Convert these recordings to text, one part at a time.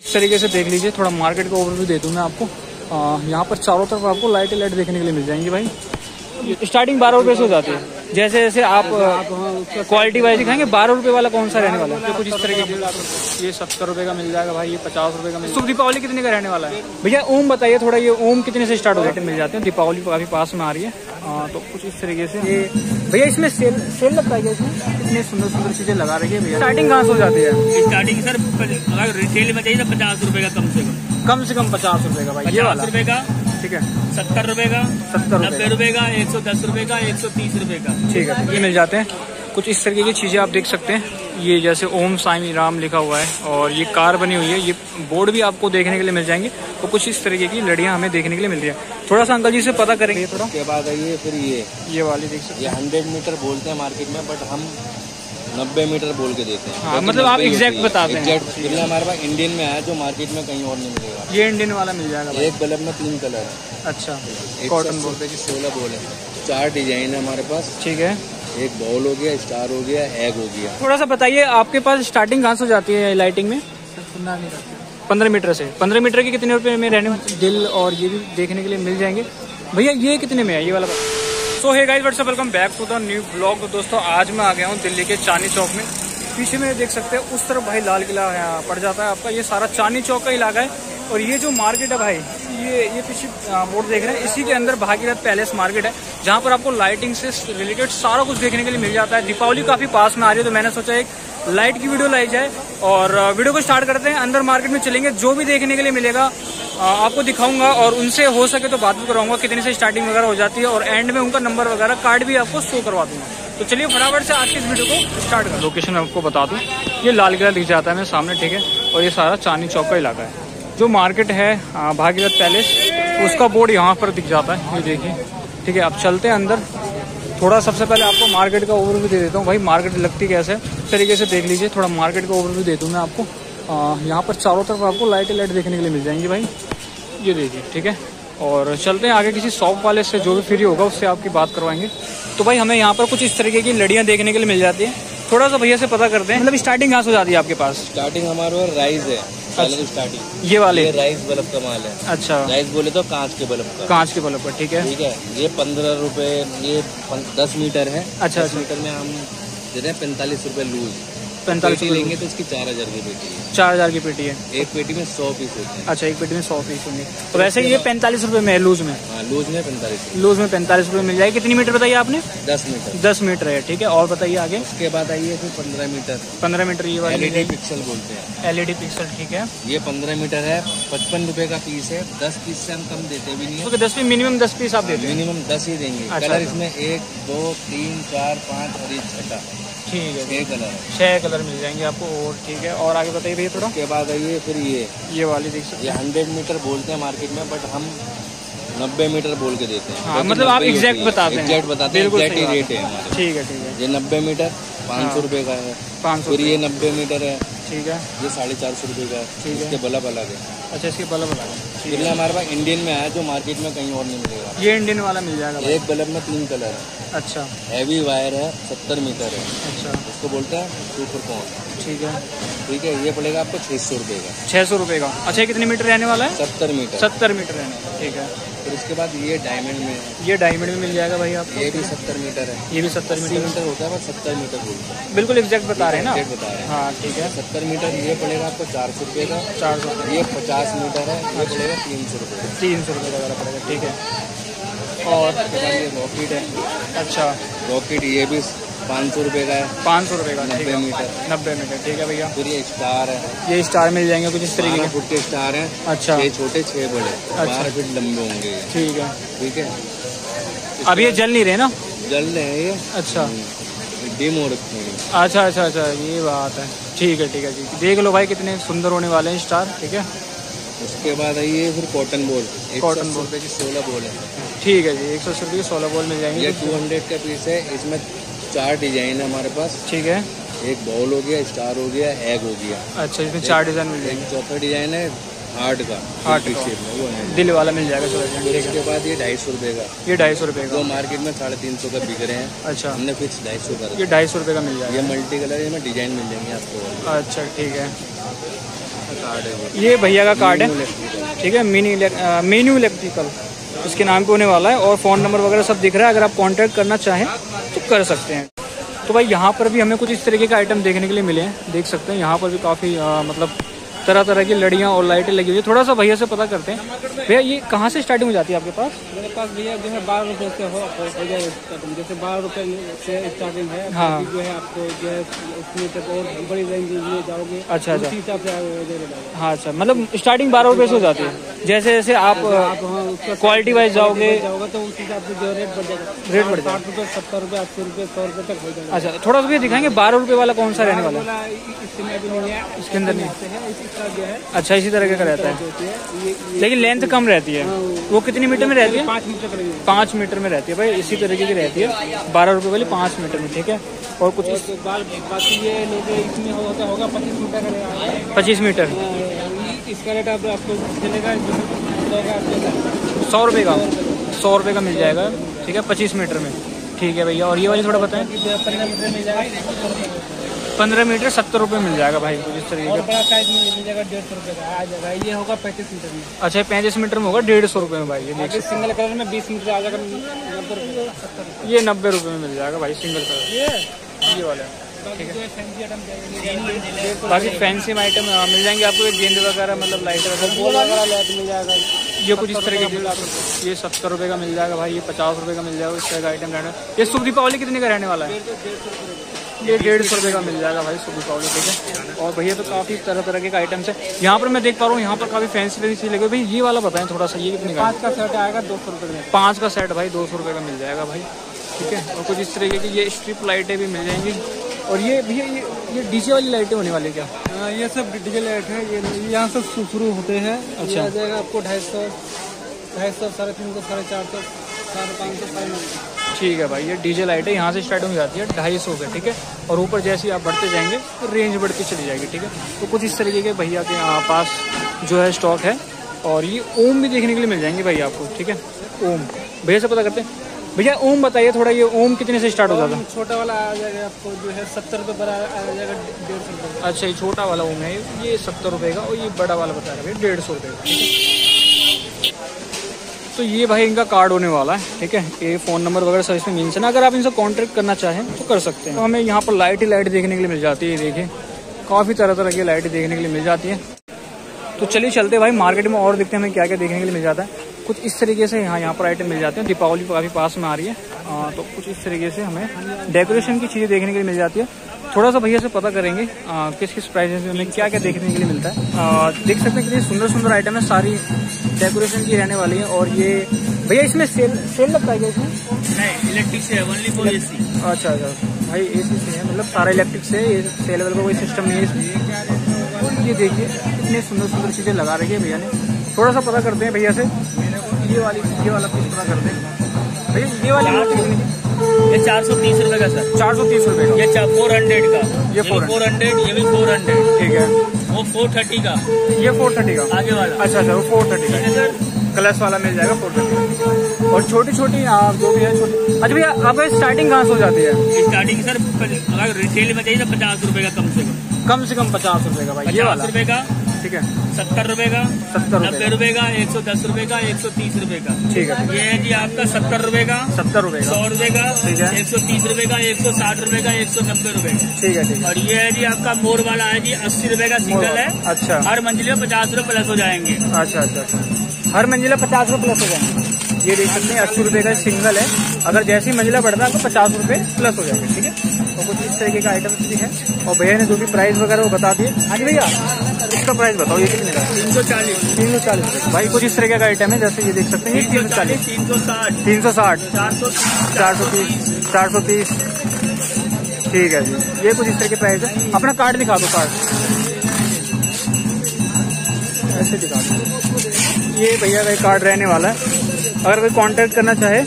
इस तरीके से देख लीजिए, थोड़ा मार्केट का ओवरव्यू दे दूँ मैं आपको। यहाँ पर चारों तरफ़ आपको लाइट लाइट देखने के लिए मिल जाएँगी भाई। स्टार्टिंग बारह रुपए से हो जाती है। जैसे जैसे आप क्वालिटी वाइज दिखाएँगे बारह रुपए वाला कौन सा रहने वाला है? तो कुछ इस तरीके के ये सत्तर रुपए का मिल जाएगा भाई ये पचास रुपए का मिल शुभ दीपावली कितने का रहने वाला है? भैया ओम बताइए थोड़ा ये ओम कितने से स्टार्ट हो जाते मिल जाते हैं? दीपावली काफ़ी पास में आ रही है। आ, तो कुछ इस तरीके से। ये भैया इसमें सेल सेल लगता है इसमें? कितनी सुंदर सुंदर चीज़ें लगा रही है भैया। स्टार्टिंग कहाँ से हो जाती है? स्टार्टिंग सर अगर रिटेल में चाहिए तो पचास रुपए का कम से कम। कम से कम पचास रुपए का भाई ये पचास वाला। रुपए का ठीक है। सत्तर रुपए का सत्तर नब्बे रुपए का। एक सौ दस रुपए का एक सौ तीस रुपए का। ठीक है ये मिल जाते हैं। कुछ इस तरीके की चीज़ें आप देख सकते हैं। ये जैसे ओम साई राम लिखा हुआ है और ये कार बनी हुई है। ये बोर्ड भी आपको देखने के लिए मिल जाएँगे। तो कुछ इस तरीके की लड़ियाँ हमें देखने के लिए मिल रही है। थोड़ा सा अंकल जी से पता करेंगे थोड़ा। बाद आइए फिर ये। ये वाली देख सकते ये हंड्रेड मीटर बोलते हैं मार्केट में बट हम नब्बे मीटर बोल के देते हैं। हाँ, मतलब आप exact बताते हैं। एग्जैक्ट बिल्ला हमारे पास इंडियन में है जो मार्केट में कहीं और नहीं मिलेगा। ये इंडियन वाला मिल जाएगा एक बल्ब में तीन कलर है। अच्छा कॉटन सौ बोल रुपए की सोलह बोल है। चार डिज़ाइन है हमारे पास। ठीक है। एक बॉल हो गया स्टार हो गया एग हो गया। थोड़ा सा बताइए आपके पास स्टार्टिंग कहाँ से हो जाती है लाइटिंग में? पंद्रह मीटर से। पंद्रह मीटर के कितने रुपए में रहने दिल और ये भी देखने के लिए मिल जाएँगे। भैया ये कितने में है? ये वाला सो है guys what's up welcome back to the new blog दोस्तों, आज मैं आ गया हूँ दिल्ली के चांदी चौक में। पीछे में देख सकते हैं, उस तरफ़ भाई लाल किला पड़ जाता है आपका। ये सारा चांदी चौक का इलाका है और ये जो मार्केट है भाई, ये ये पीछे बोर्ड देख रहे हैं। इसी के अंदर भागीरथ पैलेस मार्केट है, जहाँ पर आपको लाइटिंग से रिलेटेड सारा कुछ देखने के लिए मिल जाता है। दीपावली काफ़ी पास में आ रही है तो मैंने सोचा एक लाइट की वीडियो लाई जाए और वीडियो को स्टार्ट करते हैं। अंदर मार्केट में चलेंगे। जो भी देखने के लिए मिलेगा आपको दिखाऊँगा और उनसे हो सके तो बात भी कराऊँगा कितने से स्टार्टिंग वगैरह हो जाती है और एंड में उनका नंबर वगैरह कार्ड भी आपको शो करवा दूँगा। तो चलिए फटाफट से आज की इस वीडियो को स्टार्ट कर लोकेशन आपको बता दूँ, ये लाल किला दिख जाता है मेरे सामने, ठीक है? और ये सारा चांदी चौक का इलाका है। जो मार्केट है भागीरथ पैलेस, उसका बोर्ड यहाँ पर दिख जाता है। ये देखिए, ठीक है? आप चलते हैं अंदर। थोड़ा सबसे पहले आपको मार्केट का ओवरव्यू दे देता हूँ। भाई मार्केट लगती कैसे? है तरीके से देख लीजिए थोड़ा मार्केट का ओवरव्यू दे दूँ मैं आपको। यहाँ पर चारों तरफ़ आपको लाइट लाइट देखने के लिए मिल जाएँगी भाई। ये देखिए ठीक है? और चलते हैं आगे किसी शॉप वाले से जो भी फ्री होगा उससे आपकी बात करवाएँगे। तो भाई हमें यहाँ पर कुछ इस तरीके की लड़ियाँ देखने के लिए मिल जाती है। थोड़ा सा भैया से पता करते हैं। मतलब स्टार्टिंग कहाँ से हो जाती है आपके पास? स्टार्टिंग हमारे राइस है स्टार्टिंग ये वाले? ये राइस बल्ब का माल है। अच्छा। राइस बोले तो कांच के बल्ब का। कांच के बल्ब पर ठीक है? ठीक है। ये पंद्रह रुपए ये दस मीटर है। अच्छा, दस अच्छा। मीटर में हम दे रहे हैं पैंतालीस रुपये लूज पैंतालीस लेंगे तो इसकी चार हज़ार की पेटी है। चार हज़ार की पेटी है। एक पेटी में सौ पीस होते हैं। अच्छा एक पेटी में सौ पीस होंगे। तो वैसे ये पैंतालीस रुपए में है लूज में। हाँ लूज में पैंतालीस लूज में पैंतालीस रुपए मिल जाएगी। कितनी मीटर बताइए आपने? दस मीटर। दस मीटर है ठीक है। और बताइए आगे। उसके बाद आइए फिर पंद्रह मीटर। पंद्रह मीटर ये एलईडी पिक्सल बोलते हैं। एलईडी पिक्सल ठीक है। ये पंद्रह मीटर है। पचपन रुपए का पीस है। दस पीस से हम कम देते भी नहीं है। दस पीस मिनिमम दस पीस आप देते हैं। मिनिमम दस ही देंगे। अच्छा, कलर अच्छा। इसमें एक दो तीन चार पाँच और ये छठा। ठीक है छह कलर है। छह कलर मिल जाएँगे आपको और ठीक है। और आगे बताइए भैया थोड़ा। उसके बाद आइए फिर ये। ये वाली देख सकते ये हंड्रेड मीटर बोलते हैं मार्केट में बट हम नब्बे मीटर बोल के देते हैं। हाँ, मतलब आप 90 exact होती है। बताते हैं। बताते हैं एग्जैक्ट ही रेट है। ठीक है ठीक है। ये नब्बे मीटर पाँच हाँ। सौ रुपये का है। पाँच सौ ये नब्बे मीटर है। ठीक है। ये साढ़े चार सौ रुपये का ठीक है। है। इसके बल्ब अलग है। अच्छा इसके बल्ब अलग है। हमारे पास इंडियन में है जो मार्केट में कहीं और नहीं मिलेगा। ये इंडियन वाला मिल जाएगा एक बल्ब में तीन कलर है। अच्छा। हैवी वायर है सत्तर मीटर है। अच्छा। उसको बोलते हैं सुपर कौन ठीक है। ठीक है ये पड़ेगा आपको छः सौ रुपये का। छह सौ रुपये का। अच्छा कितने मीटर रहने वाला है? सत्तर मीटर। सत्तर मीटर रहने ठीक है। फिर उसके बाद ये डायमंड में है। ये डायमंड में मिल जाएगा भाई आपको? ये भी सत्तर मीटर है। ये भी सत्तर मीटर। मीटर होता है बस सत्तर मीटर बोलते हैं। बिल्कुल एग्जैक्ट बता रहे हैं ना? बता रहे हैं। हाँ ठीक है। सत्तर मीटर ये पड़ेगा आपको चार सौ रुपये का। चार सौ। ये पचास मीटर है ये पड़ेगा तीन सौ रुपये का। तीन सौ रुपये का पड़ेगा ठीक है। और ये रॉकेट है। अच्छा। रॉकेट ये भी पाँच सौ रुपये का है। पाँच सौ रुपये का नब्बे मीटर। नब्बे मीटर ठीक है भैया। फिर ये स्टार है। ये स्टार मिल जाएँगे कुछ इस तरीके के? फुट के स्टार हैं। अच्छा। छः छोटे छः बड़े। बारह फीट लंबे होंगे ठीक है। ठीक है? अब ये जल नहीं रहे ना? जल रहे हैं ये। अच्छा। डिम हो रखे हैं। अच्छा अच्छा अच्छा। ये बात है। ठीक है ठीक है ठीक देख लो भाई कितने सुंदर होने वाले हैं स्टार ठीक है? उसके बाद आइए फिर कॉटन बॉल कॉटन। बॉल की सोलह बॉल है। ठीक है जी एक सौ अस्सी रुपये की सोलह बॉल मिल जाएँगे। ये टू हंड्रेड का पीस है। इसमें चार डिज़ाइन है हमारे पास। ठीक है। एक बॉल हो गया स्टार हो गया एग हो गया। अच्छा इसमें चार डिज़ाइन मिल जाएँगे। चौथा डिज़ाइन है हार्ट का। की। shape में, वो है। दिल वाला मिल जाएगा फिर इसके बाद ये ढाई सौ रुपये का। ये ढाई सौ रुपये का। मार्केट में साढ़े तीन सौ का बिक रहे हैं। अच्छा। हमने फिक्स ढाई सौ का ये ढाई सौ रुपये का मिल जाएगा। ये मल्टी कलर इसमें डिज़ाइन मिल जाएँगे आपको। अच्छा ठीक है। ये भैया का कार्ड है। ठीक है मिनी मेन्यू इलेक्ट्रिकल उसके नाम पे होने वाला है और फ़ोन नंबर वगैरह सब दिख रहा है। अगर आप कांटेक्ट करना चाहें कर सकते हैं। तो भाई यहाँ पर भी हमें कुछ इस तरीके के आइटम देखने के लिए मिले हैं। देख सकते हैं, यहाँ पर भी काफ़ी मतलब तरह तरह की लड़ियाँ और लाइटें लगी हुई है। थोड़ा सा भैया से पता करते हैं। भैया ये कहाँ से स्टार्टिंग हो जाती है आपके पास? मेरे पास भैया जो है बारह रुपए से हो जैसे बारह रुपए से स्टार्टिंग है हाँ। जो है आपको जो है उसमें तक और बड़ी रेंज में जाओगे। अच्छा, अच्छा। हिसाब से हाँ अच्छा। मतलब स्टार्टिंग बारह रुपये से हो जाती है। जैसे जैसे आप हाँ क्वालिटी वाइज जाओगे तो उस हिसाब से जो रेट बढ़ जाएगा। रेट बढ़ जाएगा। साठ रुपए सत्तर रुपए अस्सी रुपए सौ रुपए तक हो जाएगा। अच्छा थोड़ा सा भैया दिखाएँगे बारह रुपये वाला कौन सा रहने वाला इसके अंदर नहीं है है अच्छा इसी तरह का रहता है। है लेकिन लेंथ कम रहती है। वो कितनी मीटर में रहती है? पाँच मीटर पाँच मीटर में रहती है भाई इसी तरीके की रहती है। बारह रुपये वाली पाँच मीटर में ठीक है? और कुछ बाकी ये लोग इसमें होता होगा पच्चीस मीटर का पच्चीस मीटर। इसका रेट आप आपको चलेगा सौ रुपये का सौ रुपये का। मिल जाएगा ठीक है? पच्चीस मीटर में। ठीक है भैया और ये वाली थोड़ा बताएँ। पंद्रह मीटर सत्तर रुपये मिल जाएगा भाई इस तरीके और का बड़ा साइज़ मिल जाएगा डेढ़ सौ रुपये का। आ जाएगा ये होगा पैंतीस मीटर में। अच्छा पैंतीस मीटर में होगा डेढ़ सौ रुपये में भाई ये देख बाकी सिंगल कलर में बीस मीटर आ जाएगा नब्बे ये नब्बे रुपये में मिल जाएगा भाई सिंगल कलर ये? ये वाला। बाकी है। फैंसी आइटम बाकी फैंसी आइटम मिल जाएँगे आपको गेंद वगैरह मतलब लाइट वगैरह। मिल जाएगा। ये कुछ इस तरह के ये सत्तर रुपये का मिल जाएगा भाई ये पचास रुपये का मिल जाएगा इस तरह का आइटम रहने। ये शुभ दीपावली कितने का रहने वाला है? ये डेढ़ सौ रुपये का मिल जाएगा भाई शुभ दीपावली ठीक है? और भैया तो काफ़ी तरह तरह के आइटम्स है। यहाँ पर मैं देख पा रहा हूँ यहाँ पर काफ़ी फैंसी फैंसी चीज़ लगे भाई ये वाला बताएँ थोड़ा सा ये कितने का पाँच का सेट आएगा दो सौ रुपये में पाँच का सेट भाई दो सौ रुपये का मिल जाएगा भाई ठीक है? और कुछ इस तरीके की ये स्ट्रिप लाइटें भी मिल जाएँगी। और ये भैया ये ये डीजे वाली लाइटें होने वाली क्या? हाँ, ये सब डीजल लाइट है ये यहाँ से शु- शुरू होते हैं। अच्छा। आ जाएगा आपको ढाई सौ ढाई सौ साढ़े तीन सौ साढ़े चार सौ साढ़े पाँच सौ साढ़े नौ सौ। ठीक है भाई ये डीजे लाइट है यहाँ से स्टार्ट हो जाती है ढाई सौ से ठीक है? और ऊपर जैसे ही आप बढ़ते जाएँगे तो रेंज बढ़ती चली जाएगी ठीक है? तो कुछ इस तरीके के भैया के यहाँ पास जो है स्टॉक है और ये ओम भी देखने के लिए मिल जाएँगे भाई आपको ठीक है? ओम। भैया से पता करते हैं? भैया ओम बताइए थोड़ा ये ओम कितने से स्टार्ट हो जाता है छोटा वाला आ जाएगा आपको जो है सत्तर रुपये बड़ा आ जाएगा डेढ़ सौ अच्छा ये छोटा वाला ओम है ये सत्तर रुपये का और ये बड़ा वाला बता रहे हैं डेढ़ सौ रुपये का ठीक है? तो ये भाई इनका कार्ड होने वाला है ठीक है? ये फ़ोन नंबर वगैरह सब इसमें मेंशन है। अगर आप इनसे कांटेक्ट करना चाहें तो कर सकते हैं। तो हमें यहाँ पर लाइट ही लाइट देखने के लिए मिल जाती है देखिए। काफ़ी तरह तरह की लाइट देखने के लिए मिल जाती है। तो चलिए चलते भाई मार्केट में और देखते हैं हमें क्या क्या देखने के लिए मिल जाता है। कुछ इस तरीके से यहाँ यहाँ पर आइटम मिल जाते हैं। दीपावली काफ़ी पास में आ रही है। आ, तो कुछ इस तरीके से हमें डेकोरेशन की चीज़ें देखने के लिए मिल जाती है। थोड़ा सा भैया से पता करेंगे आ, किस किस प्राइजेस में हमें क्या क्या देखने के लिए मिलता है। आ, देख सकते हैं कितनी सुंदर सुंदर आइटम है सारी डेकोरेशन की रहने वाली है और ये भैया इसमें सेल सेल लगता है क्या इसमें? नहीं इलेक्ट्रिक से ओनली फॉर एसी अच्छा अच्छा। भाई ए सी से है मतलब सारा इलेक्ट्रिक से वेल का कोई सिस्टम नहीं है इसमें। और ये देखिए कितने सुंदर सुंदर चीज़ें लगा रखी है भैया ने। थोड़ा सा पता करते हैं भैया से। ये वाली ये वाला पीस पता करते हैं। भैया ये वाली ये चार सौ तीस रूपए का सर। चार सौ तीस रुपये का। ये फोर हंड्रेड का। ये फोर हंड्रेड ये भी फोर हंड्रेड ठीक है। वो फोर थर्टी का। ये फोर थर्टी का। आगे वाला। अच्छा अच्छा वो फोर थर्टी का। सर। कलर्स वाला मिल जाएगा फोर थर्टी और छोटी छोटी आप जो भी है छोटी। अच्छा भैया आपका स्टार्टिंग कहाँ से हो जाती है? स्टार्टिंग सर अगर रिटेल में चाहिए तो पचास रूपए का कम से कम। कम से कम पचास रुपए का भाई ये पचास वाला। रूपए का ठीक है? सत्तर रूपए का सत्तर नब्बे रुपए का एक सौ दस रूपए का एक सौ तीस रूपए का। ठीक है ये है जी आपका सत्तर रूपए का सत्तर रुपए सौ रुपए का ठीक है। एक सौ तीस रूपए का एक सौ साठ रूपए का एक सौ नब्बे रुपए का। ठीक है ठीक है। और ये है जी आपका मोर वाला है जी अस्सी रूपए का सिंगल है। अच्छा। हर मंजिल में पचास रूपए प्लस हो जाएँगे। अच्छा अच्छा अच्छा। हर मंजिला पचास रुपये प्लस हो जाएँगे। ये देख सकते हैं अस्सी रुपये का सिंगल है। अगर जैसी मंजिला बढ़ता है तो पचास रुपये प्लस हो जाएँगे ठीक है? और कुछ इस तरीके का आइटम्स भी है। और भैया ने जो भी प्राइस वगैरह वो बता दिए। हाँ जी भैया। इसका प्राइस बताओ ये कितने का तीन सौ चालीस। तीन सौ चालीस भाई कुछ इस तरीके का आइटम है जैसे ये देख सकते हैं तीन सौ चालीस। तीन सौ साठ तीन सौ साठ। चार सौ चार सौ तीस। चार सौ तीस। ठीक है जी। ये कुछ इस तरह के प्राइस है। अपना कार्ड दिखा दो कार्ड ऐसे दिखा दो। ये भैया का कार्ड रहने वाला है। अगर कोई कांटेक्ट करना चाहे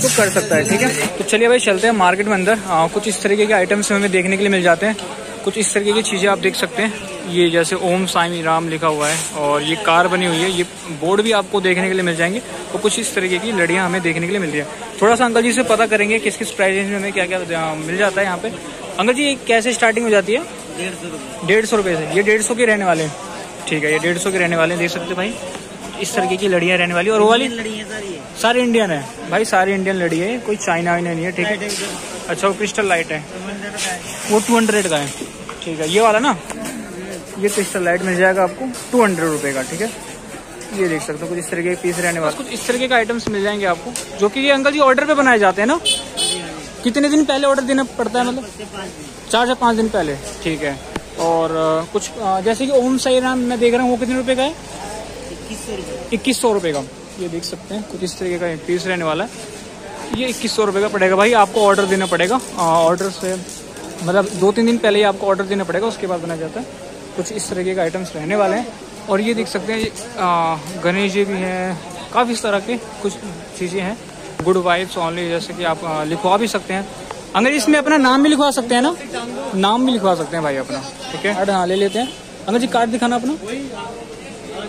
तो कर सकता है ठीक है? तो चलिए भाई चलते हैं मार्केट में अंदर। आ, कुछ इस तरीके के आइटम्स हमें देखने के लिए मिल जाते हैं। कुछ इस तरीके की चीज़ें आप देख सकते हैं। ये जैसे ओम साई राम लिखा हुआ है और ये कार बनी हुई है। ये बोर्ड भी आपको देखने के लिए मिल जाएँगे। और कुछ इस तरीके की लड़ियाँ हमें देखने के लिए मिल रही है। थोड़ा सा अंकल जी से पता करेंगे किस किस प्राइस में हमें क्या क्या मिल जाता है यहाँ पे। अंकल जी ये कैसे स्टार्टिंग हो जाती है? डेढ़ सौ रुपये सौ। ये डेढ़ सौ के रहने वाले हैं। ठीक है ये डेढ़ सौ के रहने वाले हैं देख सकते भाई। इस तरीके की लड़ियाँ रहने वाली और वो वाली? सर इंडियन है। भाई सारी इंडियन लड़ी है। कोई चाइना वाइना नहीं है ठीक है? अच्छा वो क्रिस्टल लाइट है। वो टू हंड्रेड का है। ठीक है ये वाला ना? ये क्रिस्टल लाइट मिल जाएगा आपको टू हंड्रेड रुपये का ठीक है? ये देख सकते हो कुछ इस तरीके के पीस रहने वाले। कुछ इस तरीके के आइटम्स मिल जाएँगे आपको जो कि ये अंकल जी ऑर्डर पे बनाए जाते हैं ना? कितने दिन पहले ऑर्डर देना पड़ता है मतलब? चार से पाँच दिन पहले। ठीक है। और कुछ जैसे कि ओम साई राम मैं देख रहा हूँ वो कितने रुपए का है? इक्कीस सौ रुपये इक्कीस सौ रुपये का। ये देख सकते हैं कुछ इस तरीके का एक पीस रहने वाला है। ये इक्कीस सौ रुपये का पड़ेगा भाई आपको ऑर्डर देना पड़ेगा। ऑर्डर से मतलब दो तीन दिन पहले ही आपको ऑर्डर देना पड़ेगा उसके बाद बनाया जाता है। कुछ इस तरीके के आइटम्स रहने वाले हैं। और ये देख सकते हैं गणेश जी भी हैं काफ़ी इस तरह के कुछ चीज़ें हैं। गुड वाइब्स ओनली जैसे कि आप लिखवा भी सकते हैं। अगर इसमें अपना नाम भी लिखवा सकते हैं ना? नाम भी लिखवा सकते हैं भाई अपना ठीक है? कार्ड हाँ ले लेते हैं। अंकल जी कार्ड दिखाना अपना।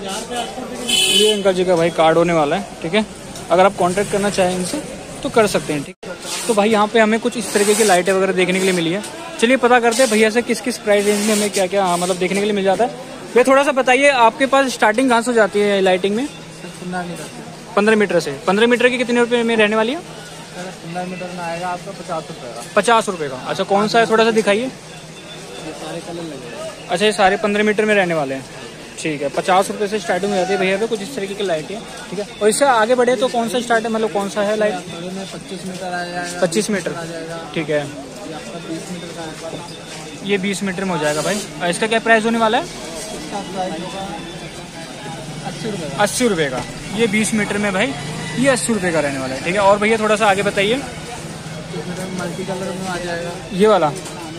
ये अंकल जी का भाई कार्ड होने वाला है ठीक है? अगर आप कांटेक्ट करना चाहें इनसे तो कर सकते हैं ठीक है? तो भाई यहाँ पे हमें कुछ इस तरीके की लाइटें वगैरह देखने के लिए मिली है। चलिए पता करते हैं भैया से किस किस प्राइस रेंज में हमें क्या क्या हाँ, मतलब देखने के लिए मिल जाता है। भैया थोड़ा सा बताइए आपके पास स्टार्टिंग कहाँ से जाती है लाइटिंग में? पंद्रह मीटर से। पंद्रह मीटर की कितने रुपये में रहने वाली है? पंद्रह मीटर में आएगा आपका पचास रुपये का पचास रुपए का। अच्छा कौन सा है? थोड़ा सा दिखाइए। अच्छा ये सारे पंद्रह मीटर में रहने वाले हैं। ठीक है पचास रुपए से स्टार्टिंग हो जाती है भैया पे कुछ इस तरीके की लाइट है ठीक है। और इससे आगे बढ़े तो कौन सा स्टार्ट है मतलब कौन सा है लाइट पच्चीस मीटर आ जाएगा। 25 मीटर ठीक है। ये बीस मीटर में हो जाएगा भाई। और इसका क्या प्राइस होने वाला है? अस्सी रुपये का। ये बीस मीटर में भाई ये अस्सी रुपये का रहने वाला है ठीक है। और भैया थोड़ा सा आगे बताइए। मल्टी कलर में आ जाएगा। ये वाला?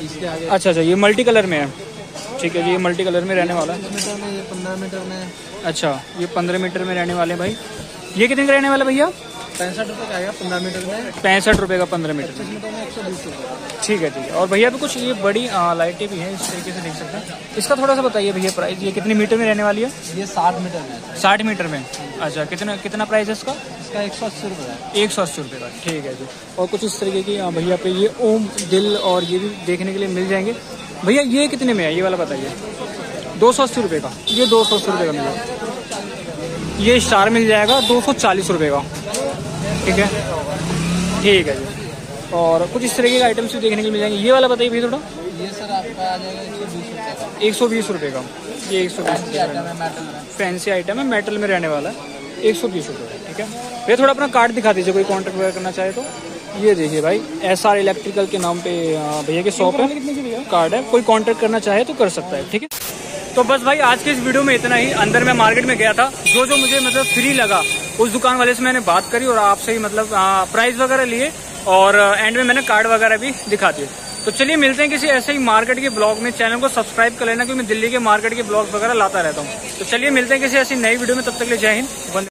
इसके आगे। अच्छा अच्छा ये मल्टी कलर में है। ठीक है जी ये मल्टी कलर में रहने वाला है। मीटर में ये पंद्रह मीटर में। अच्छा ये पंद्रह मीटर में रहने वाले भाई। ये कितने का रहने वाला भैया? पैंसठ रुपये का आएगा पंद्रह मीटर में। पैंसठ रुपये का पंद्रह मीटर में एक सौ बीस रुपये ठीक है ठीक है। और भैया पे कुछ ये बड़ी लाइटें भी हैं इस तरीके से देख सकते हैं। इसका थोड़ा सा बताइए भैया प्राइस ये कितने मीटर में रहने वाली है? ये साठ मीटर में। है साठ मीटर में। अच्छा कितना कितना प्राइस है इसका? इसका एक सौ अस्सी रुपये एक सौ अस्सी रुपये का ठीक है जी। और कुछ इस तरीके की भैया पे ये ओम दिल और ये भी देखने के लिए मिल जाएँगे। भैया ये कितने में है? ये वाला बताइए। दो सौ अस्सी रुपये का। ये दो सौ अस्सी रुपये का मिलेगा ये स्टार मिल जाएगा दो सौ चालीस रुपये का। ठीक है? ठीक है जी। और कुछ इस तरीके के आइटम्स भी देखने के लिए मिल जाएँगे। ये वाला बताइए भैया थोड़ा। ये सर आपका आ जाएगा एक सौ बीस रुपये का। ये एक सौ बीस फैंसी आइटम है मेटल में। रहने वाला है। एक सौ बीस रुपये का। ठीक है? भैया थोड़ा अपना कार्ड दिखा दीजिए कोई कॉन्टेक्ट वगैरह करना चाहे तो। ये देखिए भाई एस आर इलेक्ट्रिकल के नाम पे भैया की शॉप है। कार्ड है। कोई कांटेक्ट करना चाहे तो कर सकता है, ठीक है? तो बस भाई, आज के इस वीडियो में इतना ही। अंदर मैं मार्केट में गया था। जो जो मुझे मतलब फ्री लगा, उस दुकान वाले से मैंने बात करी और आपसे ही मतलब प्राइस वगैरह लिए और एंड में मैंने कार्ड वगैरह भी दिखा दिए। तो चलिए मिलते हैं किसी ऐसे ही मार्केट के ब्लॉग में। चैनल को सब्सक्राइब कर लेना, क्योंकि मैं दिल्ली के मार्केट के ब्लॉग वगैरह लाता रहता हूँ। तो चलिए मिलते हैं किसी ऐसी नई वीडियो में। तब तक ले जय हिंद।